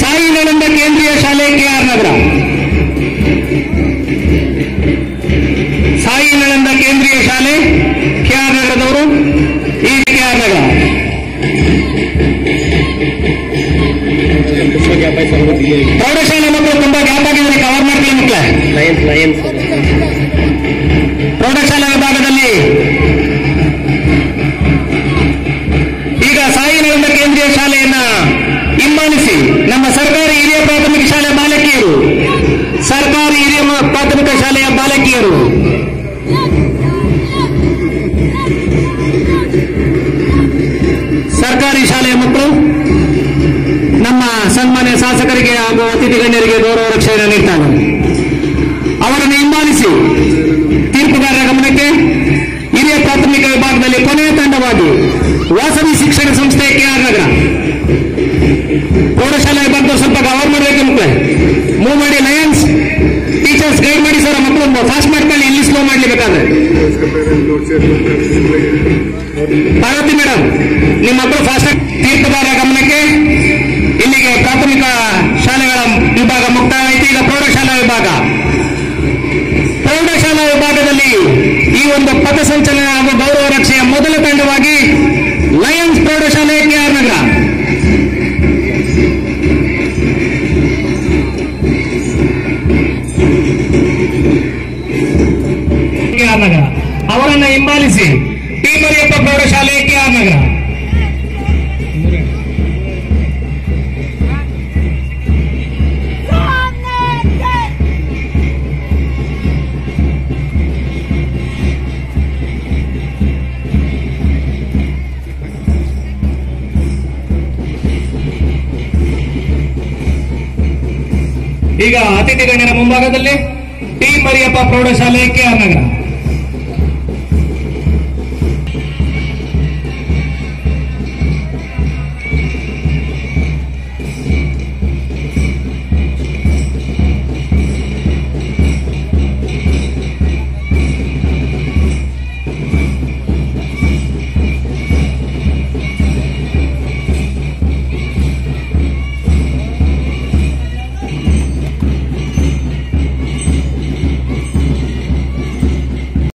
ಸಾಯಿ ನಳಂದ ಕೇಂದ್ರೀಯ ಶಾಲೆ ಕೆಆರ್ ನಗರ. ಸಾಯಿ ನಳಂದ ಕೇಂದ್ರೀಯ ಶಾಲೆ ಕೆಆರ್ ನಗರದವರು ಈ ಕೆಆರ್ ನಗರ. ಪ್ರೌಢಶಾಲೆ ಮಕ್ಕಳು ತುಂಬಾ ಗ್ಯಾಪ್ ಆಗಿದ್ದಾರೆ ಕವರ್ ಮಾಡ್ತೀವಿ ಮಕ್ಕಳ. ಪ್ರೌಢಶಾಲಾ ವಿಭಾಗದಲ್ಲಿ ಹಿಂಬಾಲಿಸಿ ನಮ್ಮ ಸರ್ಕಾರಿ ಹಿರಿಯ ಪ್ರಾಥಮಿಕ ಶಾಲೆ ಬಾಲಕಿಯರು. ಸರ್ಕಾರಿ ಹಿರಿಯ ಪ್ರಾಥಮಿಕ ಶಾಲೆಯ ಬಾಲಕಿಯರು. ಸರ್ಕಾರಿ ಶಾಲೆಯ ಮಕ್ಕಳು, ನಮ್ಮ ಸನ್ಮಾನ್ಯ ಶಾಸಕರಿಗೆ ಹಾಗೂ ಅತಿಥಿ ಗಣ್ಯರಿಗೆ ಗೌರವ ರಕ್ಷಣೆ ನೀಡ್ತಾನೆ. ಅವರನ್ನು ಹಿಂಬಾಲಿಸಿ ತೀರ್ಪುಗಾರರ ಗಮನಕ್ಕೆ ಹಿರಿಯ ಪ್ರಾಥಮಿಕ ವಿಭಾಗದಲ್ಲಿ ಕೊನೆಯ ತಂಡವಾಗಿ ವಾಸವಿ ಶಿಕ್ಷಣ ಸಂಸ್ಥೆ ಫಾಸ್ಟ್ ಮಾಡ್ಕೊಳ್ಳಿ ಇಲ್ಲಿ ಸ್ಲೋ ಮಾಡ್ಲಿ ಬೇಕಾದ್ರೆ ಪಾರ್ವತಿ ಮೇಡಮ್ ನಿಮ್ಮ ಮಕ್ಕಳು ಫಾಸ್ಟ್ ತೀರ್ಥದಾರ ಗಮನಕ್ಕೆ ಇಲ್ಲಿಗೆ ಪ್ರಾಥಮಿಕ ಶಾಲೆಗಳ ವಿಭಾಗ ಮುಕ್ತಾಯವಾಯಿತು. ಈಗ ಪ್ರೌಢಶಾಲಾ ವಿಭಾಗ. ಪ್ರೌಢಶಾಲಾ ವಿಭಾಗದಲ್ಲಿ ಈ ಒಂದು ಪಥಸಂಚಲನ ಹಾಗೂ ಗೌರವ ರಕ್ಷೆಯ ಮೊದಲ ತಂಡವಾಗಿ ಲಯನ್ಸ್ ಪ್ರೌಢಶಾಲೆ ಹಿಂಬಾಲಿಸಿ ಟಿ ಮರಿಯಪ್ಪ ಪ್ರೌಢಶಾಲೆ ಕೆಆರ್ ನಗರ. ಈಗ ಅತಿಥಿ ಮುಂಭಾಗದಲ್ಲಿ ಟಿ ಮರಿಯಪ್ಪ ಪ್ರೌಢಶಾಲೆ ಕೆಆರ್ ನಗರ.